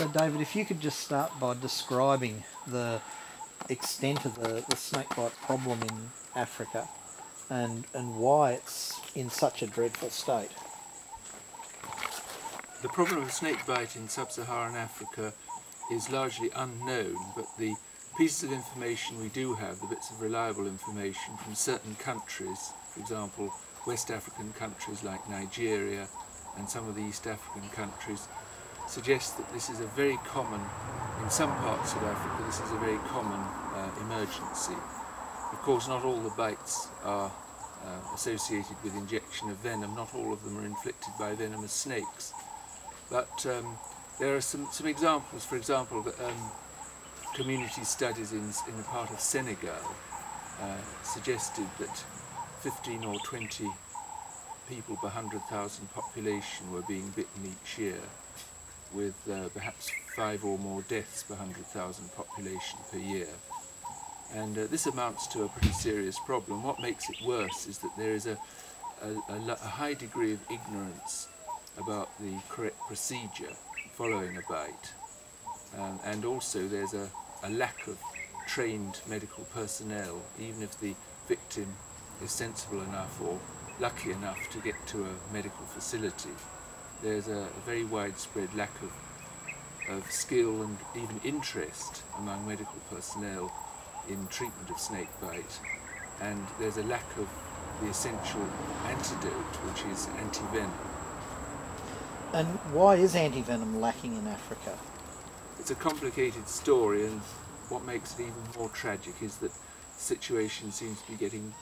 So, David, if you could just start by describing the extent of the, the snakebite problem in Africa and, and why it's in such a dreadful state. The problem of snakebite in sub-Saharan Africa is largely unknown, but the pieces of information we do have, the bits of reliable information from certain countries, for example, West African countries like Nigeria and some of the East African countries, suggest that this is a very common, in some parts of Africa, this is a very common uh, emergency. Of course, not all the bites are uh, associated with injection of venom, not all of them are inflicted by venomous snakes. But um, there are some, some examples, for example, um, community studies in, in the part of Senegal uh, suggested that 15 or 20 people per 100,000 population were being bitten each year, with uh, perhaps five or more deaths per 100,000 population per year. And uh, this amounts to a pretty serious problem. What makes it worse is that there is a, a, a, high degree of ignorance about the correct procedure following a bite. Um, and also there's a, a lack of trained medical personnel, even if the victim is sensible enough or lucky enough to get to a medical facility. There's a, a very widespread lack of, of skill and even interest among medical personnel in treatment of snakebite and there's a lack of the essential antidote which is antivenom. And why is antivenom lacking in Africa? It's a complicated story and what makes it even more tragic is that the situation seems to be getting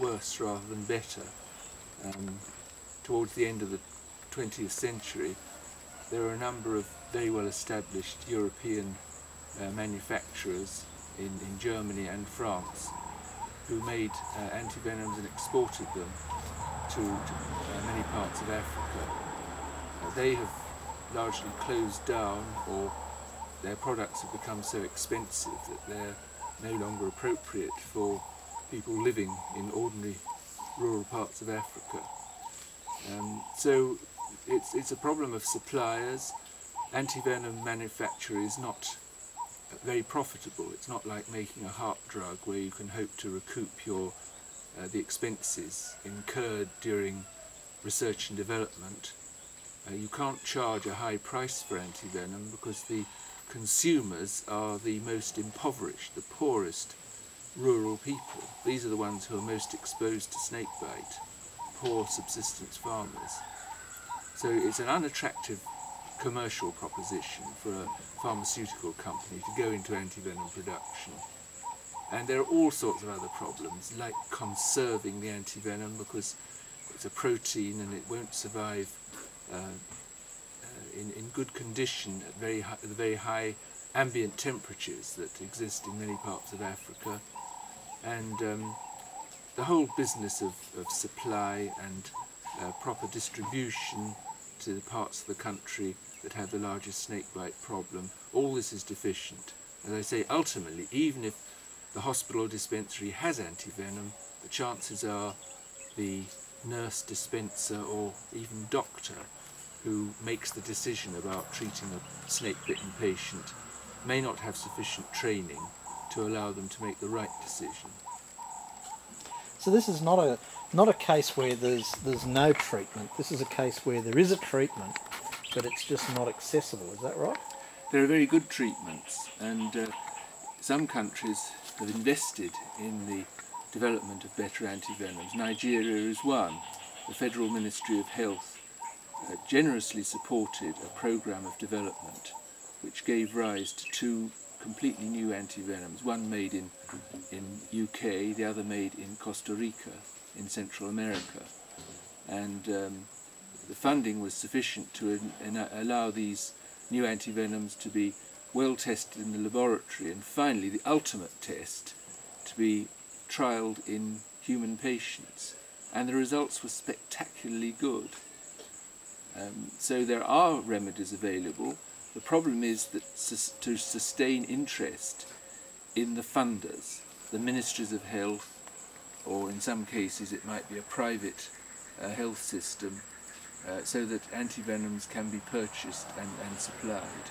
worse rather than better. Um, towards the end of the 20th century there are a number of very well established European uh, manufacturers in, in Germany and France who made uh, antivenoms and exported them to, to uh, many parts of Africa. Uh, they have largely closed down or their products have become so expensive that they're no longer appropriate for people living in ordinary rural parts of Africa. Um, so it's, it's a problem of suppliers. Antivenom manufacture is not very profitable. It's not like making a heart drug where you can hope to recoup your uh, the expenses incurred during research and development. Uh, you can't charge a high price for antivenom because the consumers are the most impoverished, the poorest rural people. These are the ones who are most exposed to snakebite, poor subsistence farmers. So it's an unattractive commercial proposition for a pharmaceutical company to go into antivenom production. And there are all sorts of other problems, like conserving the antivenom because it's a protein and it won't survive uh, uh, in, in good condition at very, high, at very high ambient temperatures that exist in many parts of Africa. And um, the whole business of, of supply and uh, proper distribution to the parts of the country that have the largest snakebite problem. All this is deficient. As I say, ultimately, even if the hospital dispensary has antivenom, the chances are the nurse dispenser or even doctor who makes the decision about treating a snake-bitten patient may not have sufficient training to allow them to make the right decision. So this is not a not a case where there's there's no treatment. This is a case where there is a treatment, but it's just not accessible. Is that right? There are very good treatments, and uh, some countries have invested in the development of better antivenoms. Nigeria is one. The Federal Ministry of Health uh, generously supported a program of development which gave rise to two completely new antivenoms, one made in, in UK, the other made in Costa Rica in Central America. And um, the funding was sufficient to allow these new antivenoms to be well tested in the laboratory and finally the ultimate test to be trialled in human patients. And the results were spectacularly good. Um, so there are remedies available. The problem is that to sustain interest in the funders, the ministries of health, or in some cases it might be a private uh, health system, uh, so that antivenoms can be purchased and, and supplied.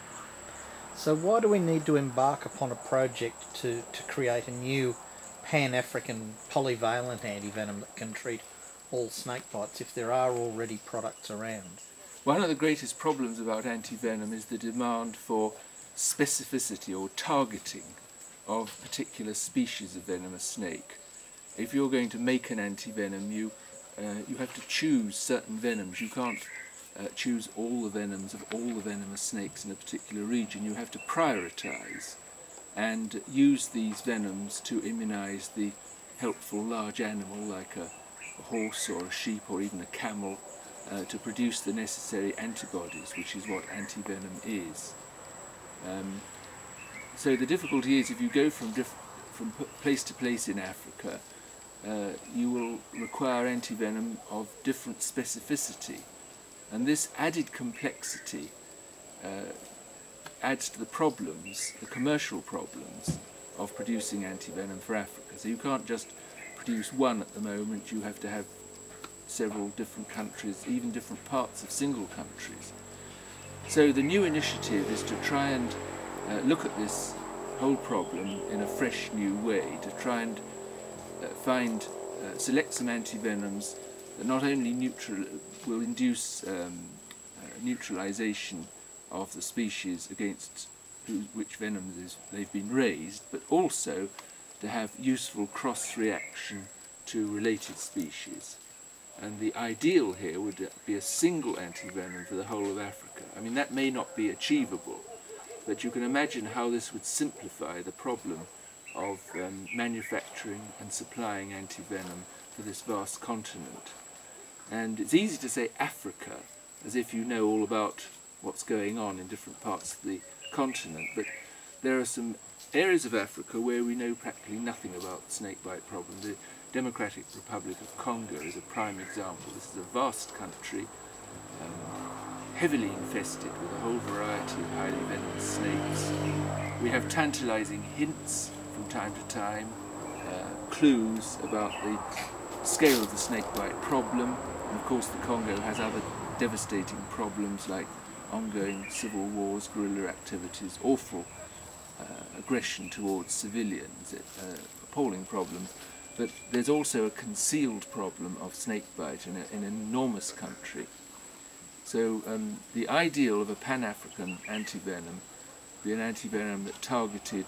So why do we need to embark upon a project to, to create a new pan-African polyvalent antivenom that can treat all snake bites if there are already products around? One of the greatest problems about antivenom is the demand for specificity or targeting of particular species of venomous snake. If you're going to make an antivenom, you uh, you have to choose certain venoms. You can't uh, choose all the venoms of all the venomous snakes in a particular region. You have to prioritize and use these venoms to immunize the helpful large animal like a, a horse or a sheep or even a camel uh, to produce the necessary antibodies, which is what antivenom is. Um, so the difficulty is if you go from, from place to place in Africa, uh, you will require antivenom of different specificity. And this added complexity uh, adds to the problems, the commercial problems, of producing antivenom for Africa. So you can't just produce one at the moment, you have to have several different countries, even different parts of single countries. So the new initiative is to try and uh, look at this whole problem in a fresh new way, to try and uh, find, uh, select some antivenoms that not only neutral, will induce um, uh, neutralization of the species against who, which venoms they've been raised, but also to have useful cross-reaction to related species. And the ideal here would be a single antivenom for the whole of Africa. I mean, that may not be achievable, but you can imagine how this would simplify the problem of um, manufacturing and supplying antivenom for this vast continent. And it's easy to say Africa, as if you know all about what's going on in different parts of the continent, but there are some areas of Africa where we know practically nothing about the snakebite problem. The Democratic Republic of Congo is a prime example. This is a vast country, um, heavily infested with a whole variety of highly venomous snakes. We have tantalizing hints from time to time, uh, clues about the scale of the snakebite problem. And of course the Congo has other devastating problems like ongoing civil wars, guerrilla activities, awful uh, aggression towards civilians, uh, appalling problems. But there's also a concealed problem of snakebite in, a, in an enormous country. So um, the ideal of a Pan-African antivenom be an antivenom that targeted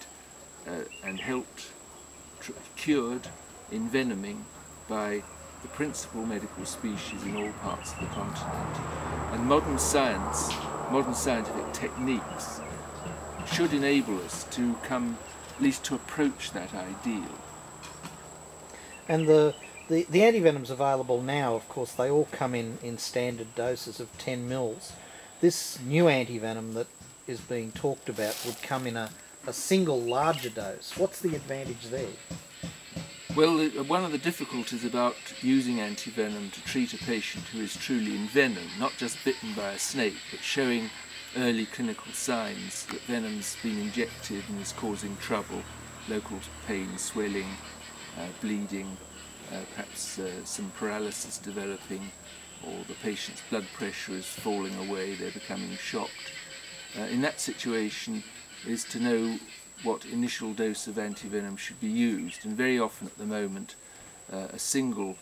uh, and helped cured envenoming by the principal medical species in all parts of the continent. And modern science, modern scientific techniques should enable us to come, at least to approach that ideal. And the, the, the antivenoms available now, of course, they all come in, in standard doses of 10 mils. This new antivenom that is being talked about would come in a, a single larger dose. What's the advantage there? Well, one of the difficulties about using antivenom to treat a patient who is truly envenomed, not just bitten by a snake, but showing early clinical signs that venom's been injected and is causing trouble, local pain, swelling, bleeding, uh, perhaps uh, some paralysis developing, or the patient's blood pressure is falling away, they're becoming shocked. Uh, in that situation is to know what initial dose of antivenom should be used and very often at the moment uh, a single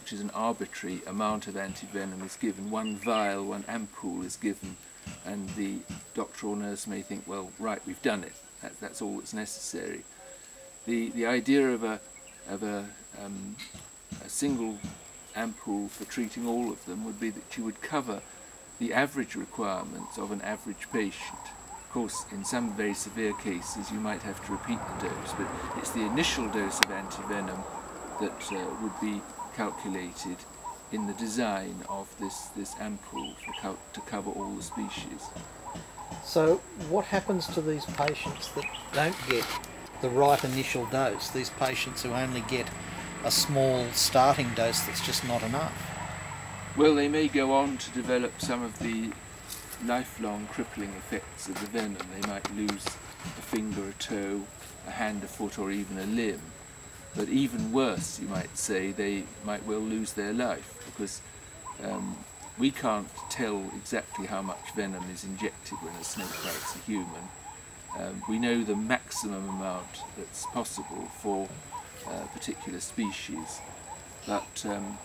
which is an arbitrary amount of antivenom is given, one vial, one ampoule is given and the doctor or nurse may think well right we've done it, that, that's all that's necessary. The, the idea of a, of a, um, a single ampoule for treating all of them would be that you would cover the average requirements of an average patient. Of course, in some very severe cases, you might have to repeat the dose, but it's the initial dose of antivenom that uh, would be calculated in the design of this, this ampoule co to cover all the species. So what happens to these patients that don't get the right initial dose, these patients who only get a small starting dose that's just not enough? Well, they may go on to develop some of the lifelong crippling effects of the venom. They might lose a finger, a toe, a hand, a foot, or even a limb. But even worse, you might say, they might well lose their life because um, we can't tell exactly how much venom is injected when a snake bites a human. Um, we know the maximum amount that's possible for a particular species, but um,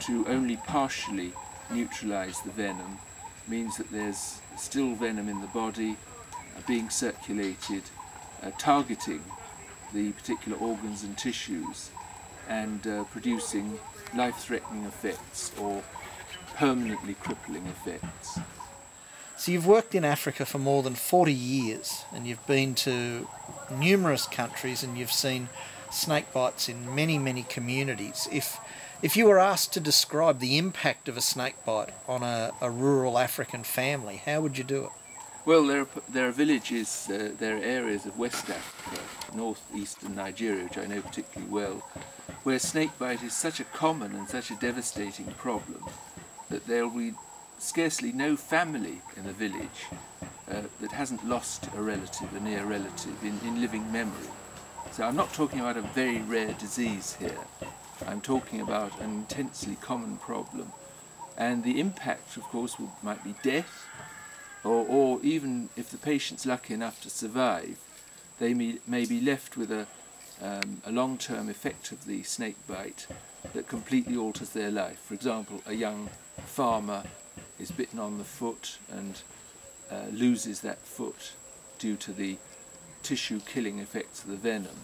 to only partially neutralize the venom means that there's still venom in the body uh, being circulated, uh, targeting the particular organs and tissues and uh, producing life-threatening effects or permanently crippling effects. So you've worked in Africa for more than 40 years and you've been to numerous countries and you've seen snake bites in many, many communities. If if you were asked to describe the impact of a snake bite on a, a rural African family, how would you do it? Well, there are, there are villages, uh, there are areas of West Africa, northeastern Nigeria, which I know particularly well, where snake snakebite is such a common and such a devastating problem that there will be scarcely no family in the village uh, that hasn't lost a relative, a near relative, in, in living memory. So I'm not talking about a very rare disease here. I'm talking about an intensely common problem. And the impact, of course, might be death, or, or even if the patient's lucky enough to survive, they may, may be left with a, um, a long-term effect of the snake bite that completely alters their life. For example, a young farmer is bitten on the foot and uh, loses that foot due to the tissue killing effects of the venom.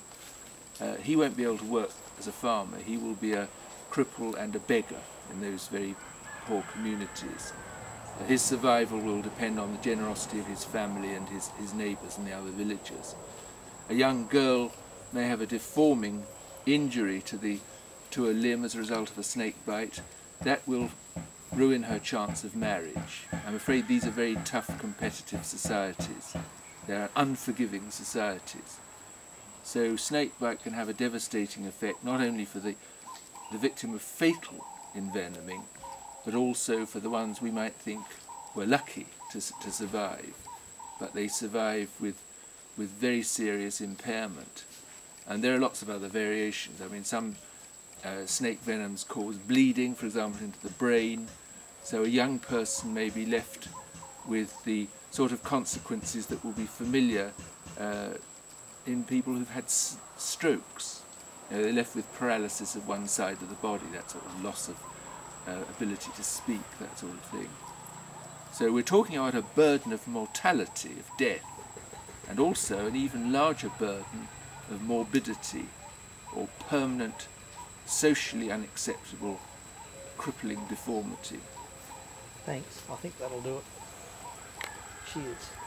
Uh, he won't be able to work as a farmer. He will be a cripple and a beggar in those very poor communities. Uh, his survival will depend on the generosity of his family and his, his neighbours and the other villagers. A young girl may have a deforming injury to, the, to a limb as a result of a snake bite. That will ruin her chance of marriage. I'm afraid these are very tough competitive societies. They are unforgiving societies. So snakebite can have a devastating effect not only for the, the victim of fatal envenoming, but also for the ones we might think were lucky to, to survive. But they survive with, with very serious impairment. And there are lots of other variations. I mean, some uh, snake venoms cause bleeding, for example, into the brain. So a young person may be left with the sort of consequences that will be familiar uh, in people who've had strokes. You know, they're left with paralysis of one side of the body, that sort of loss of uh, ability to speak, that sort of thing. So we're talking about a burden of mortality, of death, and also an even larger burden of morbidity or permanent, socially unacceptable, crippling deformity. Thanks. I think that'll do it. Cheers.